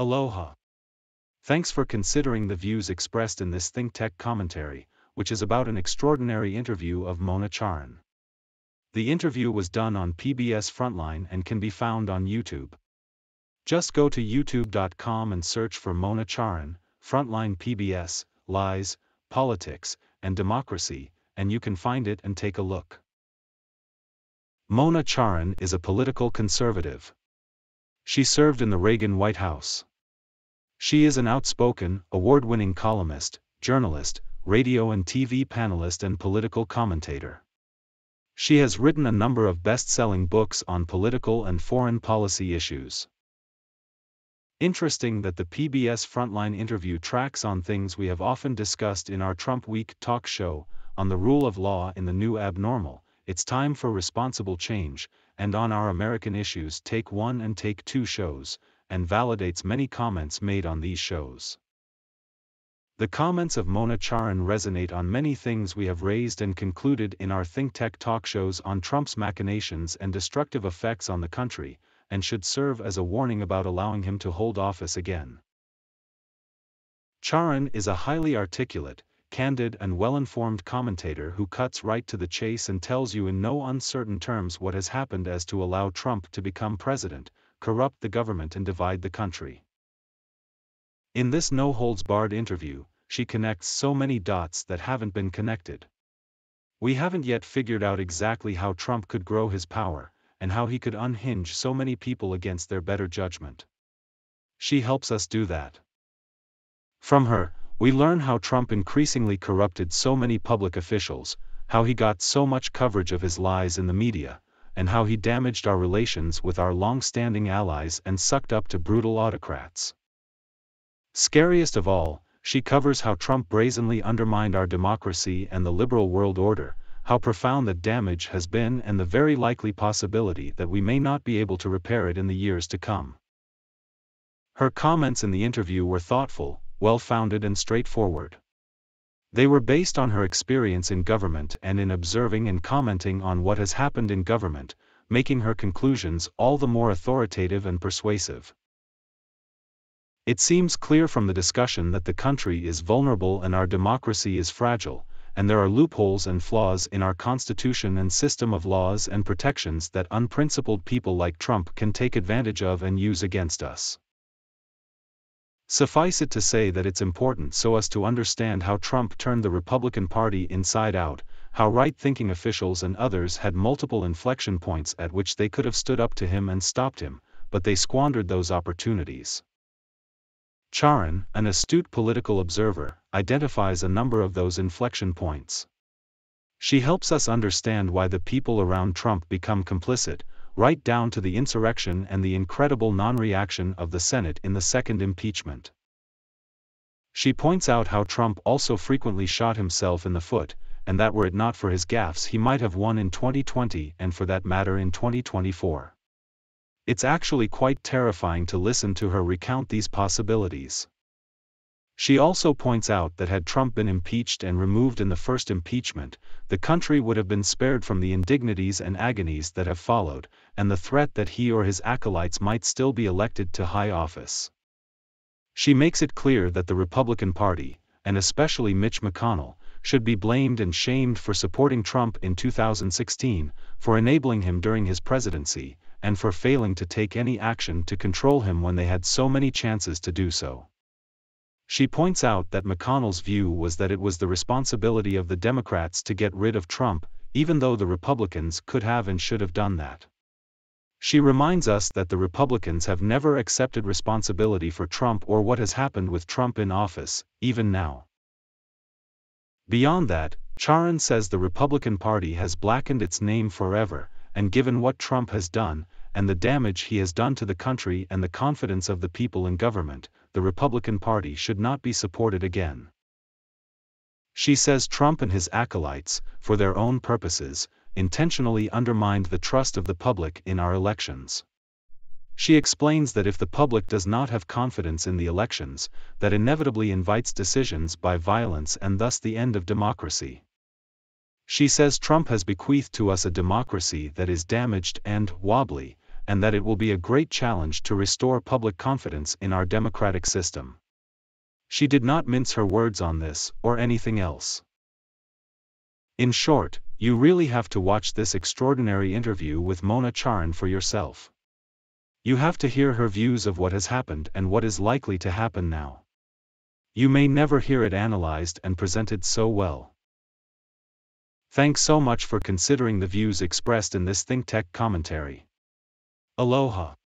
Aloha. Thanks for considering the views expressed in this Think Tech commentary, which is about an extraordinary interview of Mona Charen. The interview was done on PBS Frontline and can be found on YouTube. Just go to youtube.com and search for Mona Charen, Frontline PBS, Lies, Politics, and Democracy, and you can find it and take a look. Mona Charen is a political conservative. She served in the Reagan White House. She is an outspoken, award-winning columnist, journalist, radio and TV panelist and political commentator. She has written a number of best-selling books on political and foreign policy issues. Interesting that the PBS Frontline interview tracks on things we have often discussed in our Trump Week talk show, on the rule of law in the new abnormal, it's time for responsible change, and on our American issues Take One and Take Two shows, and validates many comments made on these shows. The comments of Mona Charen resonate on many things we have raised and concluded in our Think Tech talk shows on Trump's machinations and destructive effects on the country, and should serve as a warning about allowing him to hold office again. Charen is a highly articulate, candid and well-informed commentator who cuts right to the chase and tells you in no uncertain terms what has happened as to allow Trump to become president, corrupt the government and divide the country. In this no-holds-barred interview, she connects so many dots that haven't been connected. We haven't yet figured out exactly how Trump could grow his power, and how he could unhinge so many people against their better judgment. She helps us do that. From her, we learn how Trump increasingly corrupted so many public officials, how he got so much coverage of his lies in the media, and how he damaged our relations with our long-standing allies and sucked up to brutal autocrats. Scariest of all, she covers how Trump brazenly undermined our democracy and the liberal world order, how profound the damage has been and the very likely possibility that we may not be able to repair it in the years to come. Her comments in the interview were thoughtful, well-founded and straightforward. They were based on her experience in government and in observing and commenting on what has happened in government, making her conclusions all the more authoritative and persuasive. It seems clear from the discussion that the country is vulnerable and our democracy is fragile, and there are loopholes and flaws in our constitution and system of laws and protections that unprincipled people like Trump can take advantage of and use against us. Suffice it to say that it's important so as to understand how Trump turned the Republican Party inside out, how right-thinking officials and others had multiple inflection points at which they could have stood up to him and stopped him, but they squandered those opportunities. Charen, an astute political observer, identifies a number of those inflection points. She helps us understand why the people around Trump become complicit, right down to the insurrection and the incredible non-reaction of the Senate in the second impeachment. She points out how Trump also frequently shot himself in the foot, and that were it not for his gaffes he might have won in 2020 and for that matter in 2024. It's actually quite terrifying to listen to her recount these possibilities. She also points out that had Trump been impeached and removed in the first impeachment, the country would have been spared from the indignities and agonies that have followed, and the threat that he or his acolytes might still be elected to high office. She makes it clear that the Republican Party, and especially Mitch McConnell, should be blamed and shamed for supporting Trump in 2016, for enabling him during his presidency, and for failing to take any action to control him when they had so many chances to do so. She points out that McConnell's view was that it was the responsibility of the Democrats to get rid of Trump, even though the Republicans could have and should have done that. She reminds us that the Republicans have never accepted responsibility for Trump or what has happened with Trump in office, even now. Beyond that, Charen says the Republican Party has blackened its name forever, and given what Trump has done, and the damage he has done to the country and the confidence of the people in government, the Republican Party should not be supported again. She says Trump and his acolytes, for their own purposes, intentionally undermined the trust of the public in our elections. She explains that if the public does not have confidence in the elections, that inevitably invites decisions by violence and thus the end of democracy. She says Trump has bequeathed to us a democracy that is damaged and wobbly, and that it will be a great challenge to restore public confidence in our democratic system. She did not mince her words on this, or anything else. In short, you really have to watch this extraordinary interview with Mona Charen for yourself. You have to hear her views of what has happened and what is likely to happen now. You may never hear it analyzed and presented so well. Thanks so much for considering the views expressed in this ThinkTech commentary. Aloha.